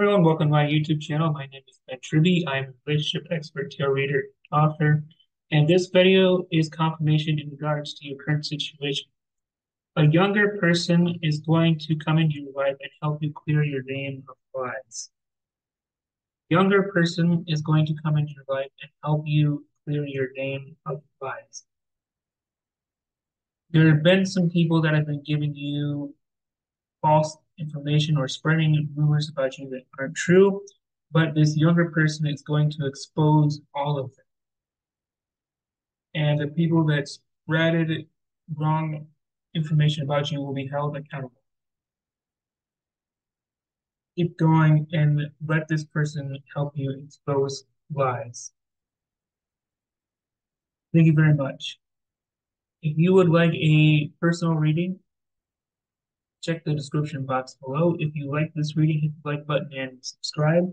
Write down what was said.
everyone, welcome to my YouTube channel. My name is Ben Tribby. I'm a relationship expert, tarot reader, author, and this video is confirmation in regards to your current situation. A younger person is going to come into your life and help you clear your name of lies. Younger person is going to come into your life and help you clear your name of lies. There have been some people that have been giving you false information or spreading rumors about you that aren't true, but this younger person is going to expose all of them. And the people that spreaded wrong information about you will be held accountable. Keep going and let this person help you expose lies. Thank you very much. If you would like a personal reading, check the description box below. If you like this reading, hit the like button and subscribe.